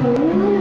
Ooh.